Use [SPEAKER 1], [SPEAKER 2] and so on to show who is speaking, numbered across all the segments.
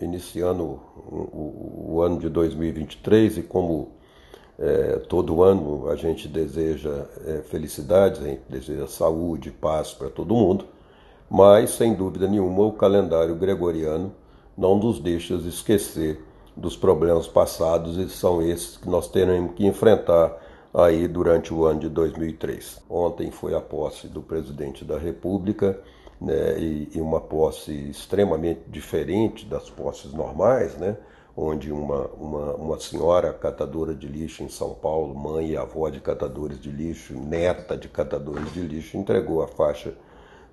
[SPEAKER 1] iniciando o, o, ano de 2023 e como é, todo ano a gente deseja é, felicidades, a gente deseja saúde, paz para todo mundo, mas sem dúvida nenhuma o calendário gregoriano não nos deixa esquecer dos problemas passados e são esses que nós teremos que enfrentar aí durante o ano de 2003. Ontem foi a posse do presidente da República né, e, e uma posse extremamente diferente das posses normais, né? onde uma, uma, uma senhora catadora de lixo em São Paulo, mãe e avó de catadores de lixo, neta de catadores de lixo, entregou a faixa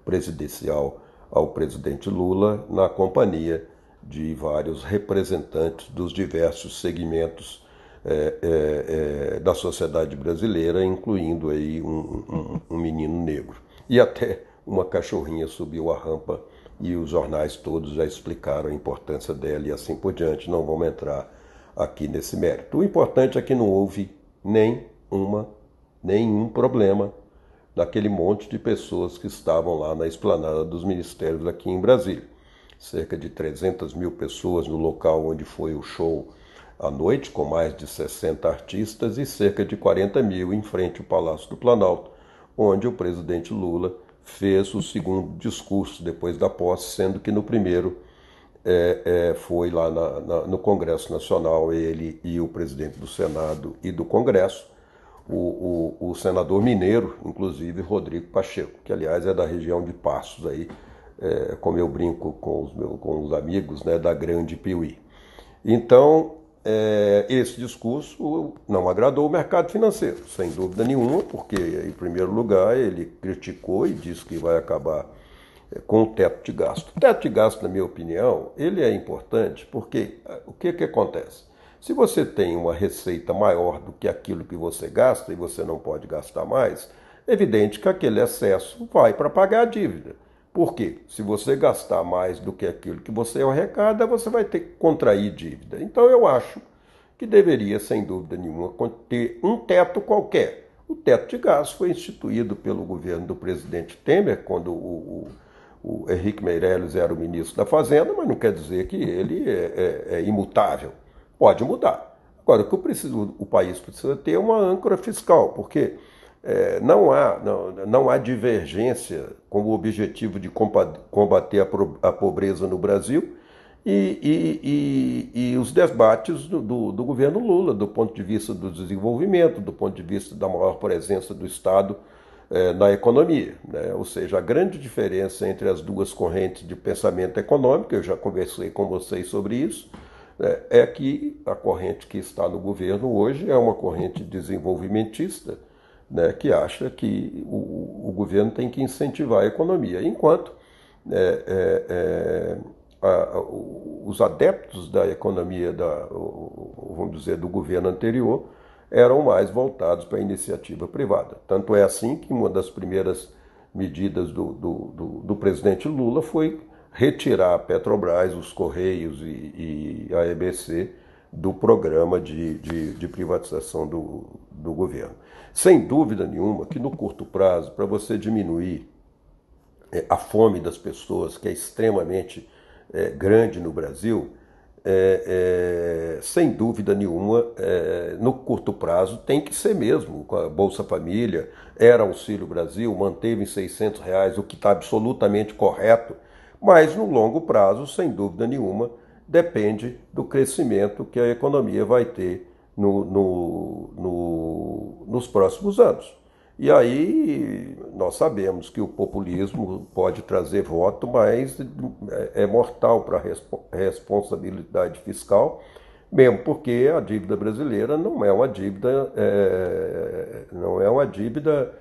[SPEAKER 1] presidencial ao presidente Lula na companhia de vários representantes dos diversos segmentos é, é, é, da sociedade brasileira, incluindo aí um, um, um menino negro. E até uma cachorrinha subiu a rampa e os jornais todos já explicaram a importância dela e assim por diante. Não vamos entrar aqui nesse mérito. O importante é que não houve nem uma, nenhum problema daquele monte de pessoas que estavam lá na esplanada dos ministérios aqui em Brasília. Cerca de 300 mil pessoas no local onde foi o show à noite, com mais de 60 artistas, e cerca de 40 mil em frente ao Palácio do Planalto, onde o presidente Lula fez o segundo discurso depois da posse, sendo que no primeiro é, é, foi lá na, na, no Congresso Nacional ele e o presidente do Senado e do Congresso, o, o, o, senador mineiro, inclusive Rodrigo Pacheco, que aliás é da região de Passos, aí, é, como eu brinco com os, meus, com os amigos né, da Grande Piuí. Então, é, esse discurso não agradou o mercado financeiro, sem dúvida nenhuma, porque, em primeiro lugar, ele criticou e disse que vai acabar é, com o teto de gasto. O teto de gasto, na minha opinião, ele é importante porque é, o que, que acontece? Se você tem uma receita maior do que aquilo que você gasta e você não pode gastar mais, é evidente que aquele excesso vai para pagar a dívida. Por quê? Se você gastar mais do que aquilo que você arrecada, você vai ter que contrair dívida. Então eu acho que deveria, sem dúvida nenhuma, ter um teto qualquer. O teto de gastos foi instituído pelo governo do presidente Temer, quando o, o, o Henrique Meirelles era o ministro da Fazenda, mas não quer dizer que ele é, é, é imutável. Pode mudar. Agora, o que preciso, o país precisa ter é uma âncora fiscal, porque é, não, há, não, não há divergência com o objetivo de combater a, pobreza no Brasil e, e, e, e os debates do, do, do, governo Lula, do ponto de vista do desenvolvimento, do ponto de vista da maior presença do Estado é, na economia. Né? Ou seja, a grande diferença entre as duas correntes de pensamento econômico, eu já conversei com vocês sobre isso, né? é que a corrente que está no governo hoje é uma corrente desenvolvimentista né, que acha que o, o, governo tem que incentivar a economia, enquanto é, é, é a, os adeptos da economia, da, vamos dizer, do governo anterior, eram mais voltados para a iniciativa privada. Tanto é assim que uma das primeiras medidas do, do, do, do presidente Lula foi retirar a Petrobras, os Correios e, e a EBC do programa de, de, de privatização do, do governo. Sem dúvida nenhuma que no curto prazo, para você diminuir é, a fome das pessoas, que é extremamente é, grande no Brasil, é, é, sem dúvida nenhuma, é, no curto prazo tem que ser mesmo. Com a Bolsa Família, era Auxílio Brasil, manteve em 600 reais, o que está absolutamente correto, mas no longo prazo, sem dúvida nenhuma, depende do crescimento que a economia vai ter no, no, no, nos próximos anos. E aí nós sabemos que o populismo pode trazer voto, mas é, é mortal para a responsabilidade fiscal, mesmo porque a dívida brasileira não é uma dívida, é, não é uma dívida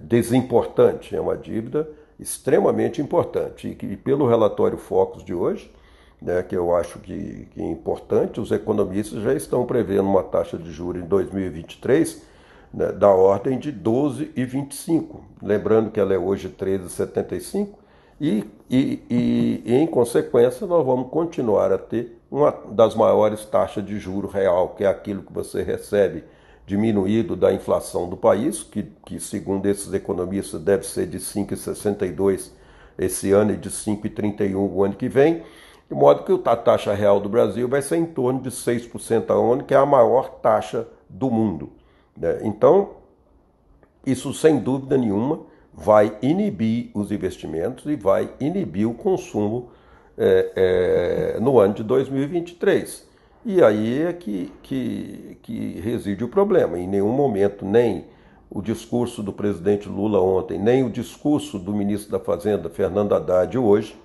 [SPEAKER 1] desimportante, é uma dívida extremamente importante. E que pelo relatório Focus de hoje, né, que eu acho que, que é importante, os economistas já estão prevendo uma taxa de juros em 2023 né, da ordem de 12,25. Lembrando que ela é hoje 13,75 e, e, e, e, em consequência, nós vamos continuar a ter uma das maiores taxas de juro real, que é aquilo que você recebe diminuído da inflação do país, que, que segundo esses economistas deve ser de 5,62 esse ano e de 5,31 o ano que vem de modo que a taxa real do Brasil vai ser em torno de 6% ao ano, que é a maior taxa do mundo. Né? Então, isso sem dúvida nenhuma vai inibir os investimentos e vai inibir o consumo é, é, no ano de 2023. E aí é que, que, que reside o problema. Em nenhum momento, nem o discurso do presidente Lula ontem, nem o discurso do ministro da Fazenda, Fernando Haddad, hoje,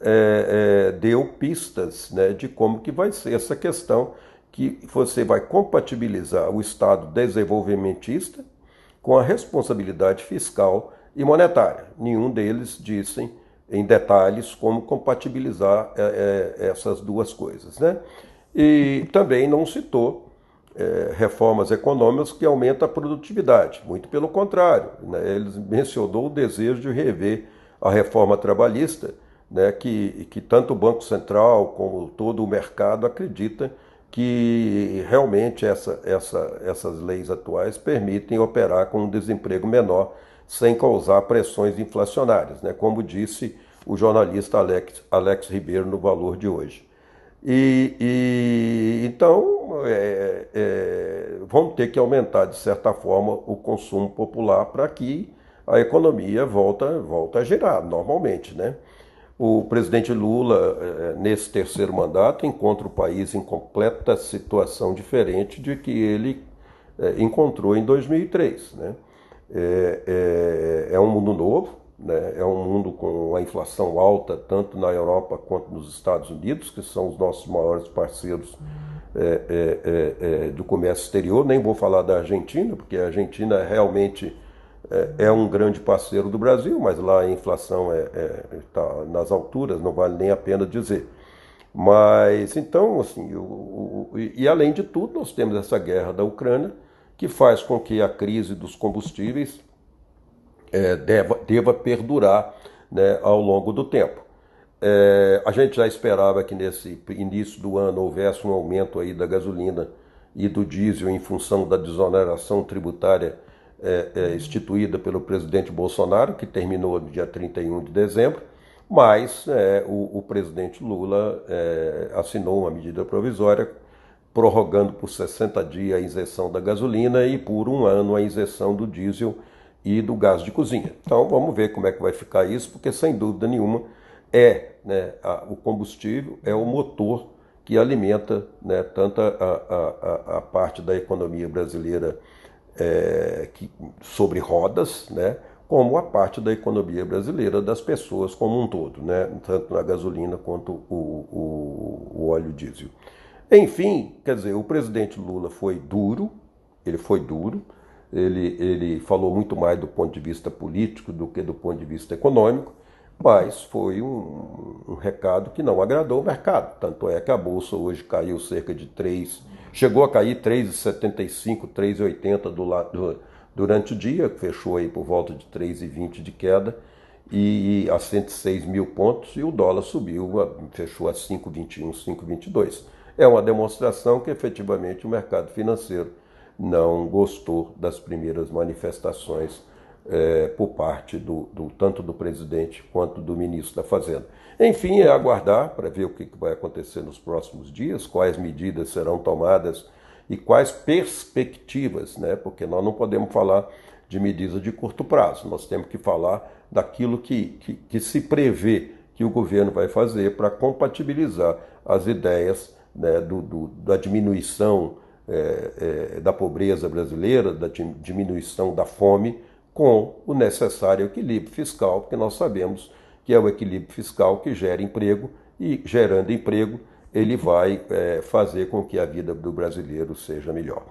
[SPEAKER 1] é, é, deu pistas né, de como que vai ser essa questão que você vai compatibilizar o Estado desenvolvimentista com a responsabilidade fiscal e monetária. Nenhum deles dissem em detalhes como compatibilizar é, é, essas duas coisas. Né? E também não citou é, reformas econômicas que aumentam a produtividade. Muito pelo contrário, né? ele mencionou o desejo de rever a reforma trabalhista, né? que, que tanto o Banco Central como todo o mercado acredita que realmente essa, essa, essas leis atuais permitem operar com um desemprego menor sem causar pressões inflacionárias, né? como disse o jornalista Alex, Alex Ribeiro no Valor de hoje. E, e então é, é, vão ter que aumentar de certa forma o consumo popular para que a economia volta, volta a girar normalmente, né? O presidente Lula, é, nesse terceiro mandato, encontra o país em completa situação diferente de que ele é, encontrou em 2003. Né? É, é, é um mundo novo, né? É um mundo com a inflação alta, tanto na Europa quanto nos Estados Unidos, que são os nossos maiores parceiros é, é, é, é do comércio exterior. Nem vou falar da Argentina, porque a Argentina realmente é, é um grande parceiro do Brasil, mas lá a inflação está é, tá nas alturas, não vale nem a pena dizer. Mas então, assim, o, o, e além de tudo, nós temos essa guerra da Ucrânia, que faz com que a crise dos combustíveis é, deva, deva perdurar né, ao longo do tempo. É, a gente já esperava que nesse início do ano houvesse um aumento aí da gasolina e do diesel em função da desoneração tributária é, é, instituída pelo presidente Bolsonaro, que terminou no dia 31 de dezembro, mas é, o, o, presidente Lula é, assinou uma medida provisória prorrogando por 60 dias a isenção da gasolina e por um ano a isenção do diesel e do gás de cozinha. Então vamos ver como é que vai ficar isso, porque sem dúvida nenhuma é né, a, o combustível, é o motor que alimenta né, tanto a, a, a, parte da economia brasileira é, que, sobre rodas, né, como a parte da economia brasileira das pessoas como um todo, né, tanto na gasolina quanto o, o, o óleo diesel. Enfim, quer dizer, o presidente Lula foi duro, ele foi duro, ele, ele falou muito mais do ponto de vista político do que do ponto de vista econômico, mas foi um, um recado que não agradou o mercado. Tanto é que a bolsa hoje caiu cerca de 3, chegou a cair 3,75, 3,80 do lado durante o dia, fechou aí por volta de 3,20 de queda e a 106 mil pontos e o dólar subiu, fechou a 5,21, 5,22. É uma demonstração que efetivamente o mercado financeiro não gostou das primeiras manifestações é, por parte do, do, tanto do presidente quanto do ministro da Fazenda. Enfim, é aguardar para ver o que vai acontecer nos próximos dias, quais medidas serão tomadas e quais perspectivas, né? porque nós não podemos falar de medidas de curto prazo, nós temos que falar daquilo que, que, que se prevê que o governo vai fazer para compatibilizar as ideias né, do, do, da diminuição é, é, da pobreza brasileira, da diminuição da fome, com o necessário equilíbrio fiscal, porque nós sabemos que é o equilíbrio fiscal que gera emprego e, gerando emprego, ele vai é, fazer com que a vida do brasileiro seja melhor.